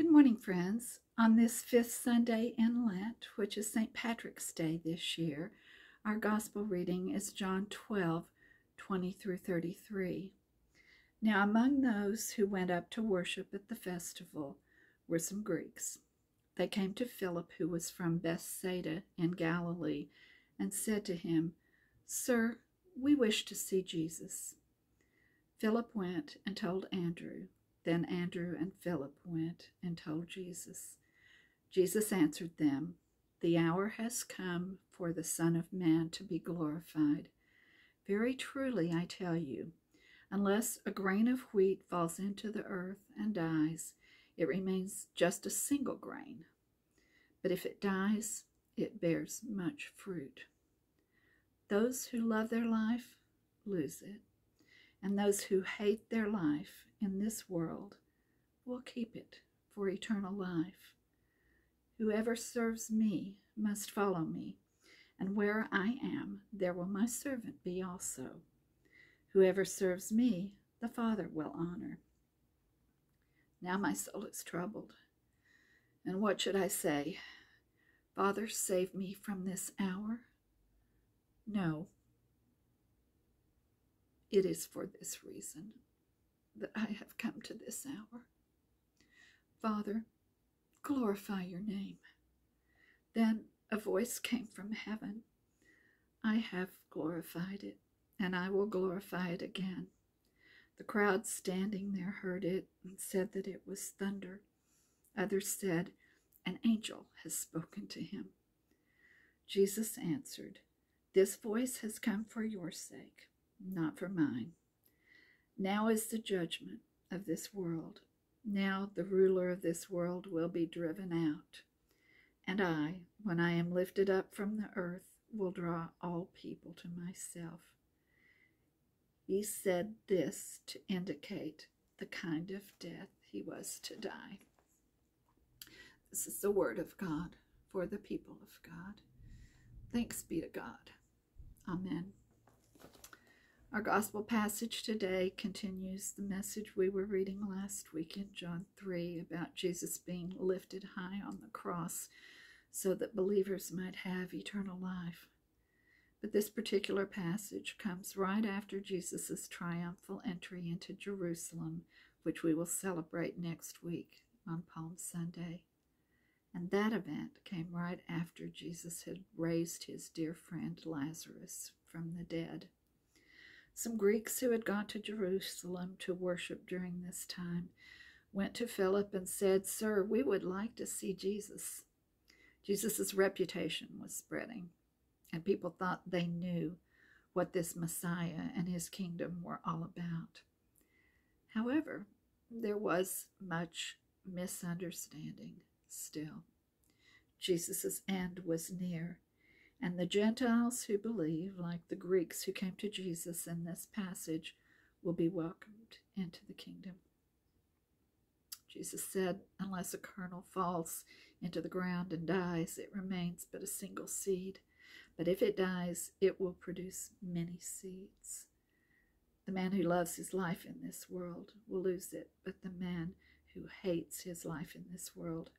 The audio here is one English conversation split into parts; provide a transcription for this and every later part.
Good morning, friends. On this fifth Sunday in Lent, which is St. Patrick's Day this year, our Gospel reading is John 12, 20 through 33. Now, among those who went up to worship at the festival were some Greeks. They came to Philip, who was from Bethsaida in Galilee, and said to him, Sir, we wish to see Jesus. Philip went and told Andrew. Then Andrew and Philip went and told Jesus. Jesus answered them, The hour has come for the Son of Man to be glorified. Very truly I tell you, unless a grain of wheat falls into the earth and dies, it remains just a single grain. But if it dies, it bears much fruit. Those who love their life lose it, and those who hate their life in this world will keep it for eternal life. Whoever serves me must follow me, and where I am, there will my servant be also. Whoever serves me, the Father will honor. Now my soul is troubled. And what should I say? Father, save me from this hour? No. It is for this reason that I have come to this hour. Father, glorify your name. Then a voice came from heaven. I have glorified it, and I will glorify it again. The crowd standing there heard it and said that it was thunder. Others said, An angel has spoken to him. Jesus answered, This voice has come for your sake, not for mine. Now is the judgment of this world. Now the ruler of this world will be driven out. And I, when I am lifted up from the earth, will draw all people to myself. He said this to indicate the kind of death he was to die. This is the word of God for the people of God. Thanks be to God. Amen. Our gospel passage today continues the message we were reading last week in John 3 about Jesus being lifted high on the cross so that believers might have eternal life. But this particular passage comes right after Jesus' triumphal entry into Jerusalem, which we will celebrate next week on Palm Sunday. And that event came right after Jesus had raised his dear friend Lazarus from the dead. Some Greeks who had gone to Jerusalem to worship during this time went to Philip and said, Sir, we would like to see Jesus. Jesus' reputation was spreading, and people thought they knew what this Messiah and his kingdom were all about. However, there was much misunderstanding still. Jesus' end was near, and the Gentiles who believe, like the Greeks who came to Jesus in this passage, will be welcomed into the kingdom. Jesus said, Unless a kernel falls into the ground and dies, it remains but a single seed. But if it dies, it will produce many seeds. The man who loves his life in this world will lose it, but the man who hates his life in this world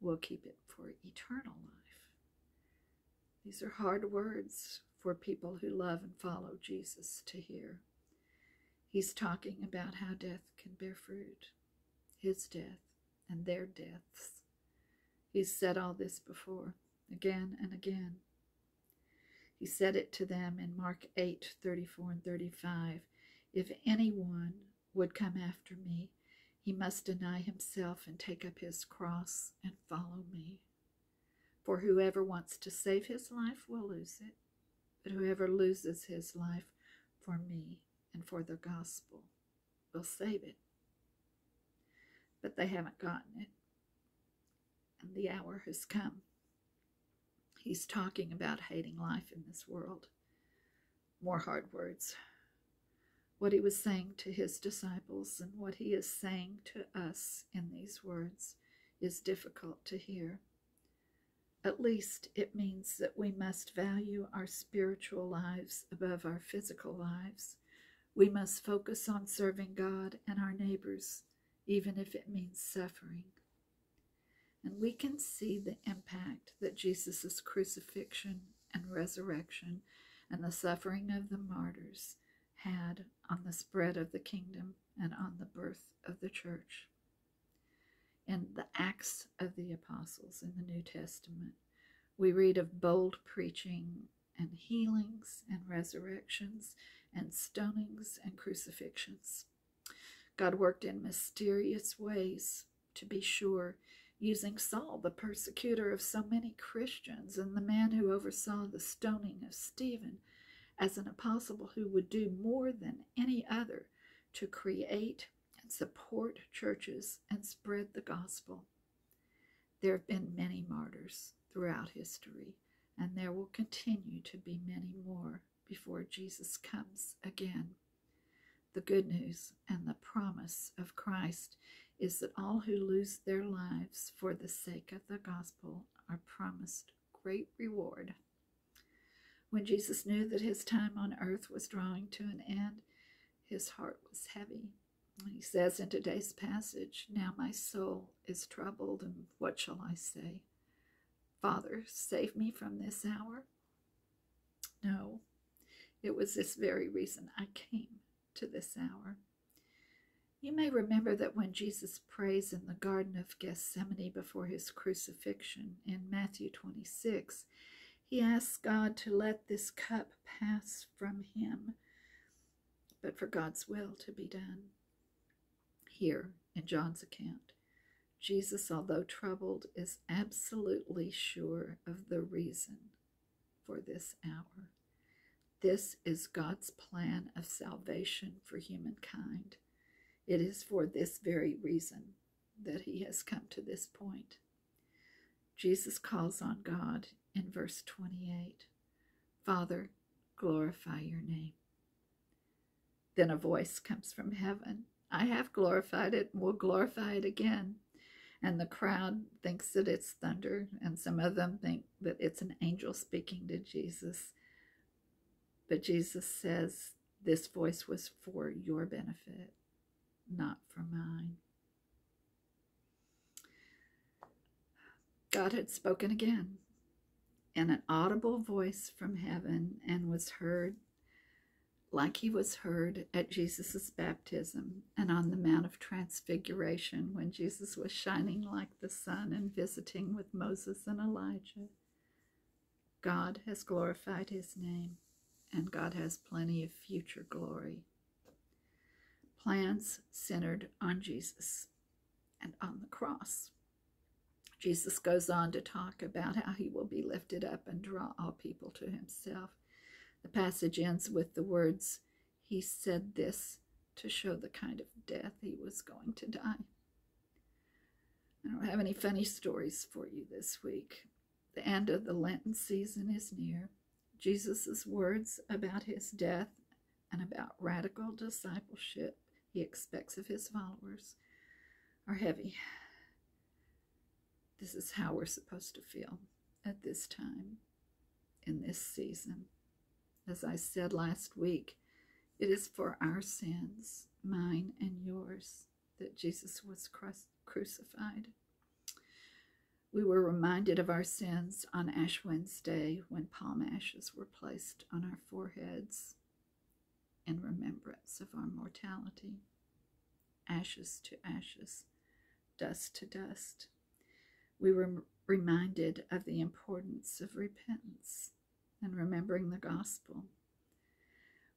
will keep it for eternal life. These are hard words for people who love and follow Jesus to hear. He's talking about how death can bear fruit, his death and their deaths. He's said all this before, again and again. He said it to them in Mark 8 34 and 35. If anyone would come after me, he must deny himself and take up his cross and follow me. For whoever wants to save his life will lose it, but whoever loses his life for me and for the gospel will save it. But they haven't gotten it, and the hour has come. He's talking about hating life in this world. More hard words. What he was saying to his disciples and what he is saying to us in these words is difficult to hear. At least it means that we must value our spiritual lives above our physical lives. We must focus on serving God and our neighbors, even if it means suffering. And we can see the impact that Jesus' crucifixion and resurrection and the suffering of the martyrs had on the spread of the kingdom and on the birth of the church. In the Acts of the Apostles in the New Testament, we read of bold preaching and healings and resurrections and stonings and crucifixions. God worked in mysterious ways, to be sure, using Saul, the persecutor of so many Christians, and the man who oversaw the stoning of Stephen, as an apostle who would do more than any other to create and support churches and spread the gospel. There have been many martyrs throughout history, and there will continue to be many more before Jesus comes again. The good news and the promise of Christ is that all who lose their lives for the sake of the gospel are promised great reward. When Jesus knew that his time on earth was drawing to an end, his heart was heavy. He says in today's passage, Now my soul is troubled, and what shall I say? Father, save me from this hour? No, it was this very reason I came to this hour. You may remember that when Jesus prays in the Garden of Gethsemane before his crucifixion in Matthew 26, he asks God to let this cup pass from him, but for God's will to be done. Here in John's account, Jesus, although troubled, is absolutely sure of the reason for this hour. This is God's plan of salvation for humankind. It is for this very reason that he has come to this point. Jesus calls on God in verse 28 Father, glorify your name. Then a voice comes from heaven I have glorified it will glorify it again. And the crowd thinks that it's thunder, and some of them think that it's an angel speaking to Jesus. But Jesus says, This voice was for your benefit, not for mine. God had spoken again in an audible voice from heaven and was heard like he was heard at Jesus' baptism and on the Mount of Transfiguration when Jesus was shining like the sun and visiting with Moses and Elijah. God has glorified his name, and God has plenty of future glory. Plans centered on Jesus and on the cross. Jesus goes on to talk about how he will be lifted up and draw all people to himself. The passage ends with the words, He said this to show the kind of death he was going to die. I don't have any funny stories for you this week. The end of the Lenten season is near. Jesus' words about his death and about radical discipleship he expects of his followers are heavy. This is how we're supposed to feel at this time in this season. As I said last week, it is for our sins, mine and yours, that Jesus was crucified. We were reminded of our sins on Ash Wednesday when palm ashes were placed on our foreheads in remembrance of our mortality. Ashes to ashes, dust to dust. We were reminded of the importance of repentance and remembering the gospel.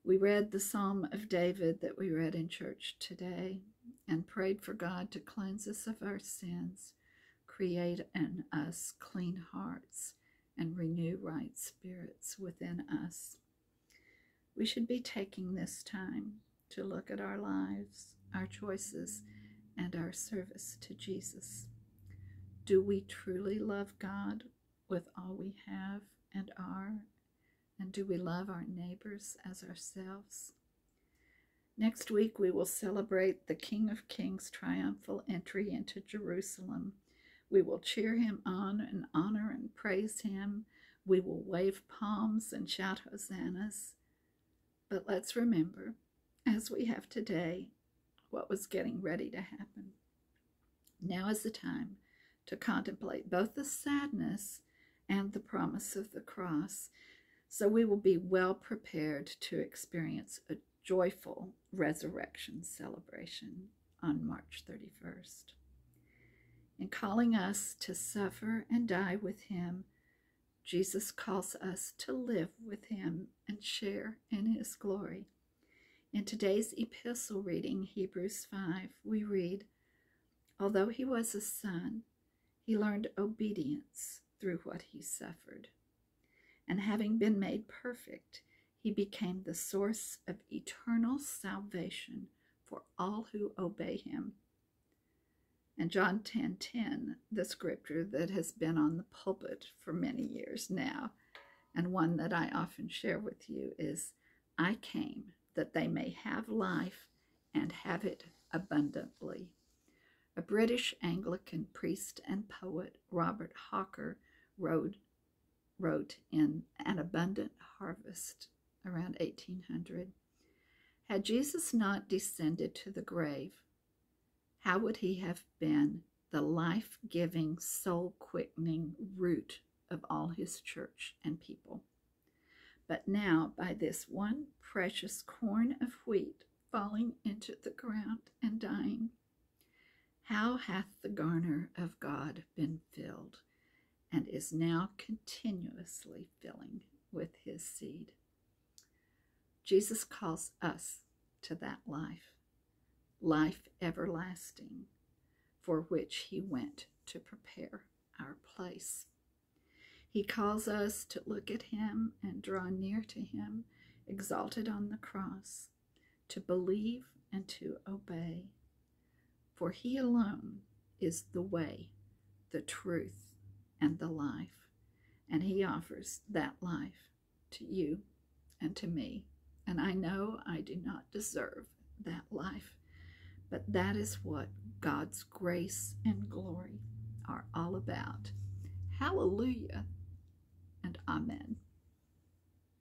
We read the Psalm of David that we read in church today and prayed for God to cleanse us of our sins, create in us clean hearts, and renew right spirits within us. We should be taking this time to look at our lives, our choices, and our service to Jesus. Do we truly love God with all we have and are? And do we love our neighbors as ourselves? Next week, we will celebrate the King of Kings' triumphal entry into Jerusalem. We will cheer him on and honor and praise him. We will wave palms and shout hosannas. But let's remember, as we have today, what was getting ready to happen. Now is the time to contemplate both the sadness and the promise of the cross, so we will be well prepared to experience a joyful resurrection celebration on March 31st. In calling us to suffer and die with him, Jesus calls us to live with him and share in his glory. In today's epistle reading, Hebrews 5, we read, Although he was a son, he learned obedience through what he suffered. And having been made perfect, he became the source of eternal salvation for all who obey him. And John 10:10, 10, 10, the scripture that has been on the pulpit for many years now, and one that I often share with you is I came that they may have life and have it abundantly. A British Anglican priest and poet, Robert Hawker, wrote, wrote in An Abundant Harvest around 1800 Had Jesus not descended to the grave, how would he have been the life giving, soul quickening root of all his church and people? But now, by this one precious corn of wheat falling into the ground and dying, how hath the garner of God been filled, and is now continuously filling with his seed? Jesus calls us to that life, life everlasting, for which he went to prepare our place. He calls us to look at him and draw near to him, exalted on the cross, to believe and to obey. For he alone is the way, the truth, and the life, and he offers that life to you and to me. And I know I do not deserve that life, but that is what God's grace and glory are all about. Hallelujah.